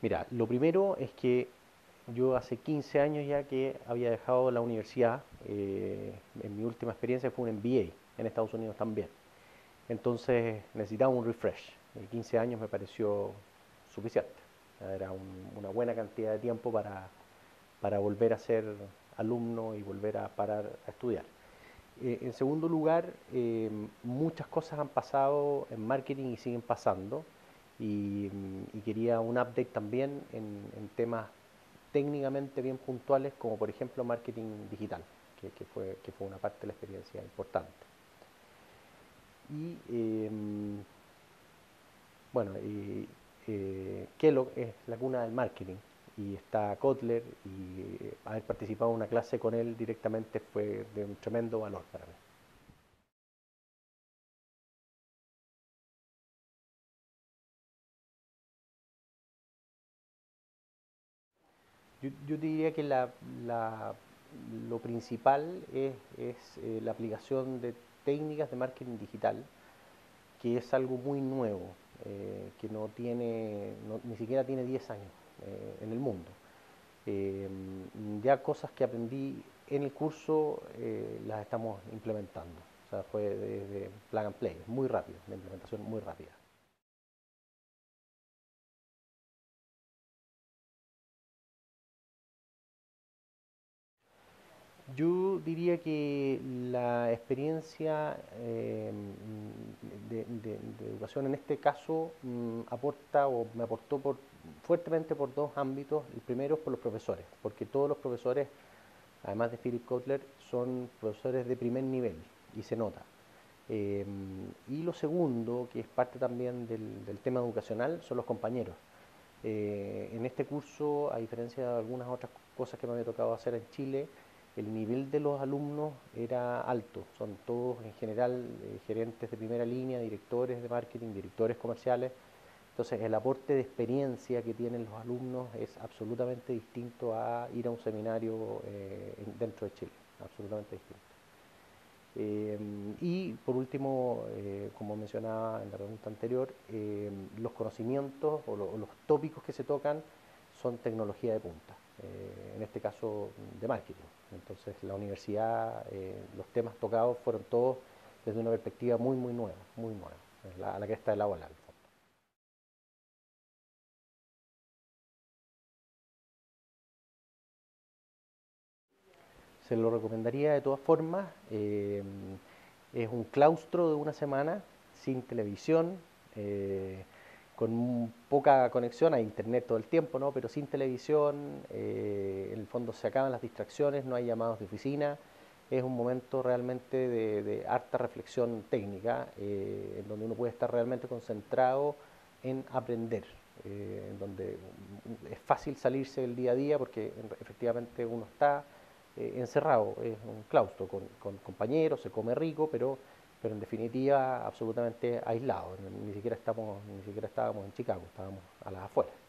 Mira, lo primero es que yo hace 15 años ya que había dejado la universidad, eh, en mi última experiencia fue un MBA en Estados Unidos también. Entonces necesitaba un refresh. Y 15 años me pareció suficiente. Era una buena cantidad de tiempo para, para volver a ser alumno y volver a parar a estudiar. Eh, en segundo lugar, eh, muchas cosas han pasado en marketing y siguen pasando. Y, quería un update también en, temas técnicamente bien puntuales, como por ejemplo marketing digital, que, fue, que fue una parte de la experiencia importante. Y em, bueno, eh, Kellogg es la cuna del marketing y está Kotler y haber participado en una clase con él directamente fue de un tremendo valor para mí. Yo, diría que lo principal es, eh, la aplicación de técnicas de marketing digital, que es algo muy nuevo, eh, que no tiene, ni siquiera tiene 10 años eh, en el mundo. ya cosas que aprendí en el curso las estamos implementando. O sea, fue de, plug and play, muy rápido, de implementación muy rápida. Yo diría que la experiencia eh, de, educación en este caso mm, aporta o me aportó por, fuertemente por dos ámbitos. El primero es por los profesores, porque todos los profesores, además de Philip Kotler, son profesores de primer nivel y se nota. Eh, y lo segundo, que es parte también del, tema educacional, son los compañeros. Eh, en este curso, a diferencia de algunas otras cosas que me había tocado hacer en Chile, el nivel de los alumnos era alto, son todos en general eh, gerentes de primera línea, directores de marketing, directores comerciales, entonces el aporte de experiencia que tienen los alumnos es absolutamente distinto a ir a un seminario eh, dentro de Chile, absolutamente distinto. Eh, y por último, como mencionaba en la pregunta anterior, los conocimientos o, o los tópicos que se tocan son tecnología de punta. Eh, en este caso de marketing. Entonces la universidad, eh, los temas tocados fueron todos desde una perspectiva muy, muy nueva, muy nueva, la, a la que está de la ola. Se lo recomendaría de todas formas. Eh, es un claustro de una semana sin televisión con poca conexión a internet todo el tiempo, ¿no? pero sin televisión, eh, en el fondo se acaban las distracciones, no hay llamados de oficina, es un momento realmente de, harta reflexión técnica, eh, en donde uno puede estar realmente concentrado en aprender, eh, en donde es fácil salirse del día a día porque efectivamente uno está encerrado, es un claustro con, con compañeros, se come rico, pero pero en definitiva absolutamente aislados, ni siquiera, estamos, ni siquiera estábamos en Chicago, estábamos a las afueras.